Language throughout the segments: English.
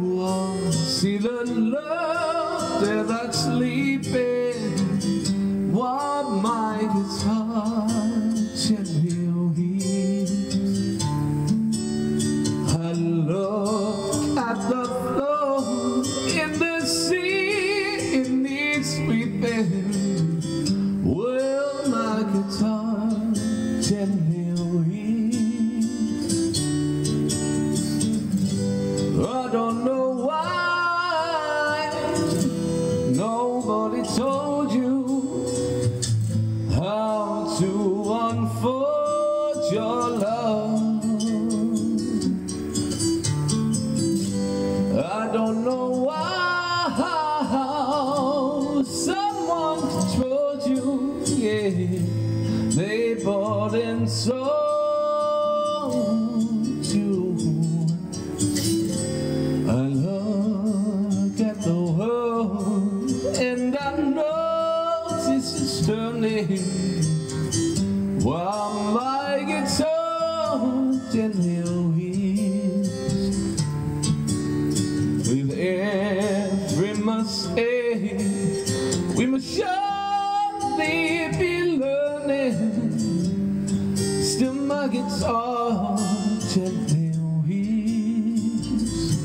See the love there that's sleeping. What my guitar shall heal his. I look at the flow in the sea. It needs sweeping. I don't know why someone told you, yeah. They bought and sold you. I look at the world and I notice it's turning. Why am I getting so? Mistake we must surely be learning. Still my guitar gently weeps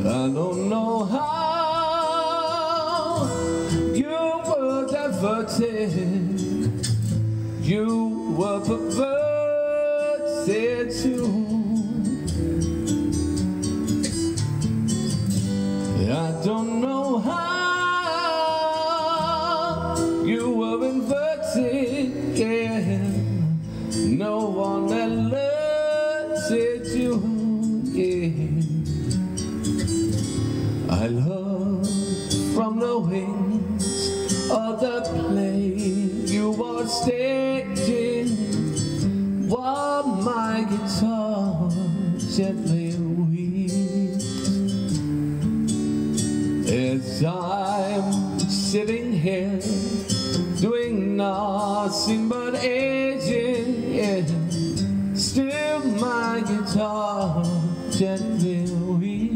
I don't know how you were diverted. You were perverted too No one alerted you, yeah. I love from the wings of the plane you are staging while my guitar gently weeps. As I'm sitting here doing nothing but aging, guitar gently.